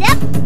it up.